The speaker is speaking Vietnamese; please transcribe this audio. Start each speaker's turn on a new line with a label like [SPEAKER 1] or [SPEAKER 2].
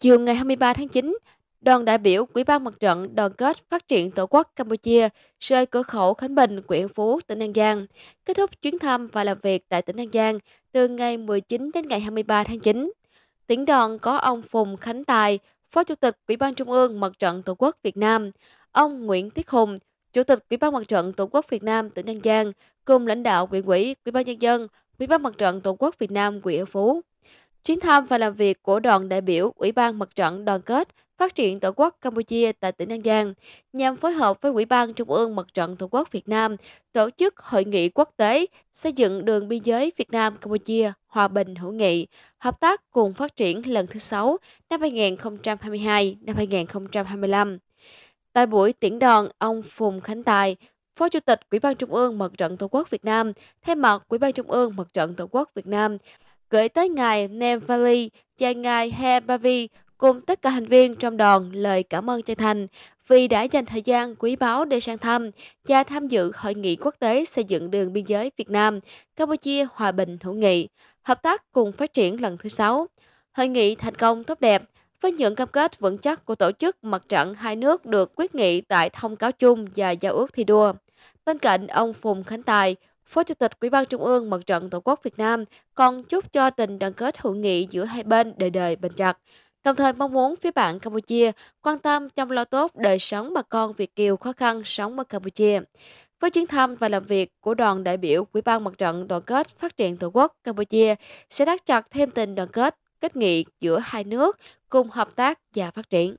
[SPEAKER 1] Chiều ngày 23 tháng 9, đoàn đại biểu Ủy ban Mặt trận Đoàn kết Phát triển Tổ quốc Campuchia rời cửa khẩu Khánh Bình, huyện Phú, tỉnh An Giang, kết thúc chuyến thăm và làm việc tại tỉnh An Giang từ ngày 19 đến ngày 23 tháng 9. Tỉnh đoàn có ông Phùng Khánh Tài, Phó Chủ tịch Ủy ban Trung ương Mặt trận Tổ quốc Việt Nam, ông Nguyễn Tiết Hùng, Chủ tịch Ủy ban Mặt trận Tổ quốc Việt Nam tỉnh An Giang, cùng lãnh đạo huyện ủy, Ủy ban nhân dân, Ủy ban Mặt trận Tổ quốc Việt Nam huyện Phú. Chuyến thăm và làm việc của đoàn đại biểu Ủy ban Mặt trận Đoàn kết Phát triển Tổ quốc Campuchia tại tỉnh An Giang nhằm phối hợp với Ủy ban Trung ương Mặt trận Tổ quốc Việt Nam tổ chức hội nghị quốc tế xây dựng đường biên giới Việt Nam Campuchia hòa bình hữu nghị, hợp tác cùng phát triển lần thứ 6 năm 2022 năm 2025. Tại buổi tiễn đoàn, ông Phùng Khánh Tài, Phó Chủ tịch Ủy ban Trung ương Mặt trận Tổ quốc Việt Nam, thay mặt Ủy ban Trung ương Mặt trận Tổ quốc Việt Nam, gửi tới ngài Nemvali và ngài Hebavi cùng tất cả thành viên trong đoàn lời cảm ơn chân thành vì đã dành thời gian quý báu để sang thăm và tham dự hội nghị quốc tế xây dựng đường biên giới Việt Nam, Campuchia hòa bình hữu nghị, hợp tác cùng phát triển lần thứ sáu. Hội nghị thành công tốt đẹp với những cam kết vững chắc của tổ chức mặt trận hai nước được quyết nghị tại thông cáo chung và giao ước thi đua. Bên cạnh ông Phùng Khánh Tài, Phó Chủ tịch Ủy ban Trung ương Mặt trận Tổ quốc Việt Nam còn chúc cho tình đoàn kết hữu nghị giữa hai bên đời đời bền chặt, đồng thời mong muốn phía bạn Campuchia quan tâm chăm lo tốt đời sống bà con Việt Kiều khó khăn sống ở Campuchia. Với chuyến thăm và làm việc của đoàn đại biểu Ủy ban Mặt trận Đoàn kết Phát triển Tổ quốc Campuchia sẽ thắt chặt thêm tình đoàn kết, kết nghị giữa hai nước cùng hợp tác và phát triển.